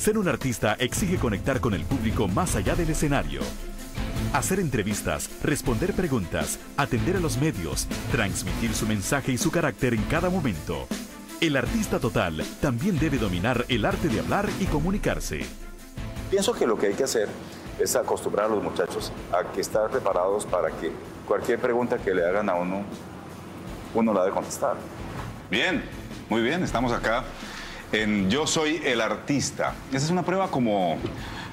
Ser un artista exige conectar con el público más allá del escenario. Hacer entrevistas, responder preguntas, atender a los medios, transmitir su mensaje y su carácter en cada momento. El artista total también debe dominar el arte de hablar y comunicarse. Pienso que lo que hay que hacer es acostumbrar a los muchachos a que estar preparados para que cualquier pregunta que le hagan a uno, uno la debe contestar. Bien, muy bien, estamos acá en Yo Soy el Artista. Esa es una prueba como,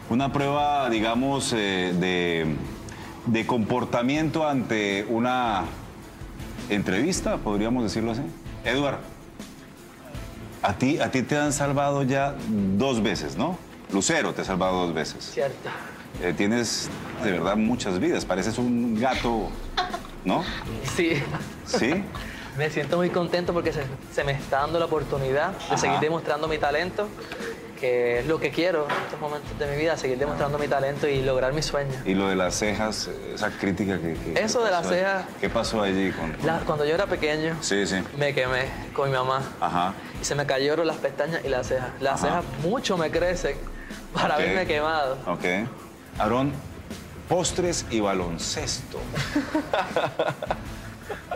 una prueba, digamos, eh, de, de comportamiento ante una entrevista, podríamos decirlo así. Eduard, a ti, a ti te han salvado ya dos veces, ¿no? Lucero te ha salvado dos veces. Cierto. Eh, tienes de verdad muchas vidas, pareces un gato, ¿no? Sí. ¿Sí? Me siento muy contento porque se, se me está dando la oportunidad de seguir demostrando mi talento, que es lo que quiero en estos momentos de mi vida, seguir demostrando mi talento y lograr mis sueños. Y lo de las cejas, esa crítica que... que- Eso de las cejas. ¿Qué pasó allí con...? La- cuando yo era pequeño, Sí, sí. me quemé con mi mamá Ajá. y se me cayeron las pestañas y las cejas. Las Ajá. cejas mucho me crecen para haberme quemado. Ok. Aarón, postres y baloncesto.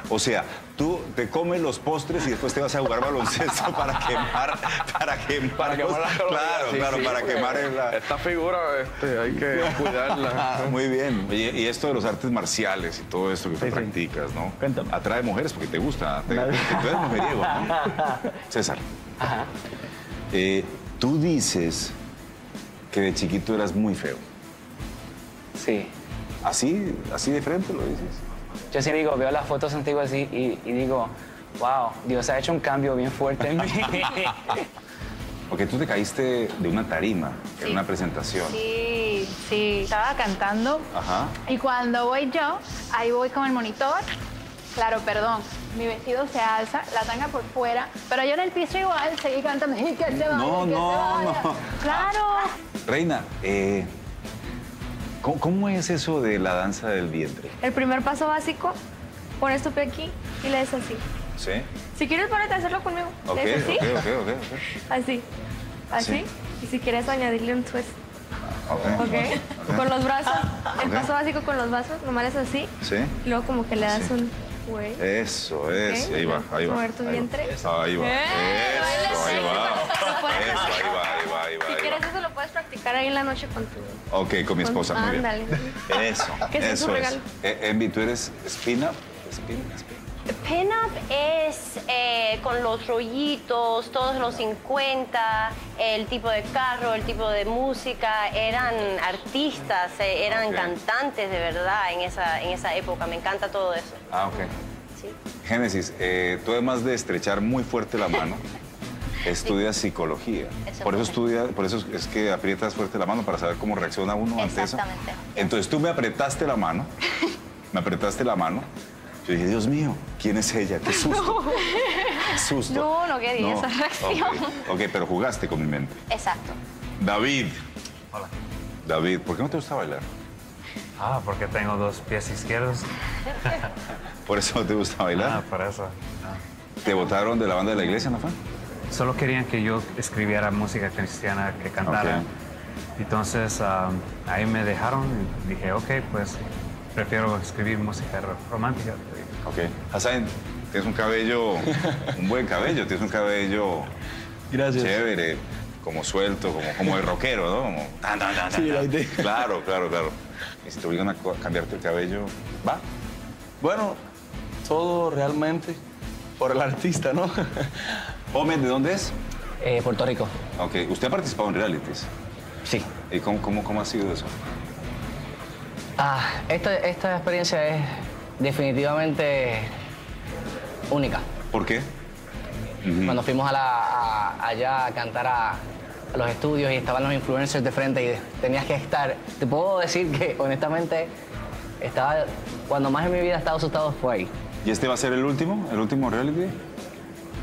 O sea, tú te comes los postres y después te vas a jugar baloncesto para quemar, para quemar, Para los- Claro, sí, claro, sí, para quemar la... Esta figura este, hay que cuidarla. Muy bien. Y esto de los artes marciales y todo esto que tú practicas, ¿no? Cuéntame. Atrae mujeres porque te gusta. Te, tú eres mujeriego, ¿no? César. eh, tú dices que de chiquito eras muy feo. Sí. ¿Así, así de frente lo dices? Yo sí digo, veo las fotos antiguas y, y- y digo, wow, Dios ha hecho un cambio bien fuerte en mí. Porque tú te caíste de una tarima, en Sí. una presentación. Sí, sí. Estaba cantando Ajá. y cuando voy yo, ahí voy con el monitor. Claro, perdón, mi vestido se alza, la tanga por fuera, pero yo en el piso igual seguí cantando. Y que se vaya, No, que no, se vaya. no. Claro. Reina, eh, ¿cómo, cómo es eso de la danza del vientre? El primer paso básico, pones tu pie aquí y le das así. ¿Sí? Si quieres, ponerte a hacerlo conmigo. Ok, Le das así, ok, ok, ok. ok. así, así. Y si quieres añadirle un twist, Ok. Con los brazos, el paso básico con los brazos, nomás es así. ¿Sí? Y luego como que le das Sí. un güey. Eso, eso. Ahí va, ahí va. Mover tu ahí va. vientre. Va. Eh, Eso, ahí va. Eso, ahí va, va, ahí va. Si ahí quieres va. eso lo puedes practicar ahí en la noche con tu... Ok, con mi esposa, muy bien. Ándale. Eso, su eso es. regalo. Eh, Envy, ¿tú eres spin-up? Spin, spin. Pin-up es eh, con los rollitos, todos los 50, el tipo de carro, el tipo de música, eran artistas, eh, eran cantantes de verdad en esa, en esa época, me encanta todo eso. Ah, ok. Sí. Génesis, eh, tú además de estrechar muy fuerte la mano, estudias psicología. Eso Por eso es estudia, por eso es que aprietas fuerte la mano para saber cómo reacciona uno ante eso. Exactamente. Entonces tú me apretaste la mano, me apretaste la mano. Yo dije, Dios mío, ¿quién es ella? Qué susto. Qué susto. No, no quería esa reacción. Ok, ok, pero jugaste con mi mente. Exacto. David. David, ¿por qué no te gusta bailar? Ah, porque tengo dos pies izquierdos. ¿Por eso no te gusta bailar? Ah, por eso. ¿Te votaron de la banda de la iglesia, no fue? Solo querían que yo escribiera música cristiana, que cantara. Entonces ah, ahí me dejaron y dije, ok, pues prefiero escribir música ro- romántica. Ok. Hassan, tienes un cabello, un buen cabello, tienes un cabello Gracias. chévere, como suelto, como, como de rockero, ¿no? Como tan, tan, tan, tan, Sí, la idea. Claro, claro, claro. Y si te obligan a cambiarte el cabello, ¿va? Bueno, todo realmente por el artista, ¿no? Omen, ¿de dónde es? Eh, Puerto Rico. Ok, usted ha participado en realities. Sí. ¿Y cómo, cómo, cómo ha sido eso? Ah, esta, esta experiencia es definitivamente única. ¿Por qué? Cuando fuimos a la, a- allá a cantar a, a los estudios y estaban los influencers de frente y tenías que estar. Te puedo decir que honestamente estaba cuando más en mi vida he estado asustado fue ahí. ¿Y este va a ser el último? ¿El último reality?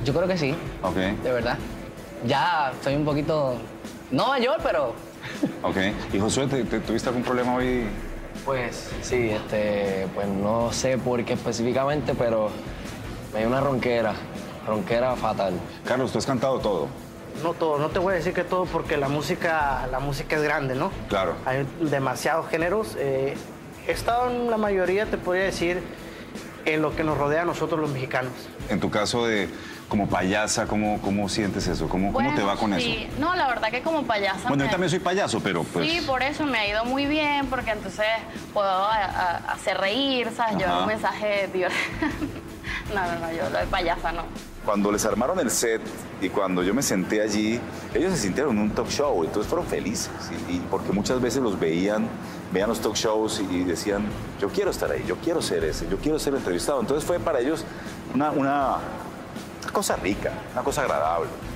Yo creo que sí, Ok, de verdad. Ya soy un poquito no mayor, pero ok. ¿Y Josué, ¿te, te- tuviste algún problema hoy? Pues sí, este, pues no sé por qué específicamente, pero me dio una ronquera, ronquera fatal. Carlos, tú has cantado todo. no todo, no te voy a decir que todo porque la música, la música es grande, ¿no? Claro. Hay demasiados géneros. eh, he estado en la mayoría, te podría decir, en lo que nos rodea a nosotros los mexicanos. En tu caso de como payasa, ¿cómo, cómo sientes eso? ¿Cómo, cómo te va con sí. eso? No, la verdad que como payasa. Bueno, yo también soy payaso, pero pues... Sí, por eso me ha ido muy bien, porque entonces puedo a- a- hacer reír, ¿sabes? Llevar Ajá. un mensaje divertido. no, no, no, yo lo de payasa no. Cuando les armaron el set y cuando yo me senté allí, ellos se sintieron en un talk show, entonces fueron felices. Porque muchas veces los veían, veían los talk shows y, decían, yo quiero estar ahí, yo quiero ser ese, yo quiero ser entrevistado. Entonces fue para ellos una cosa rica, una cosa agradable.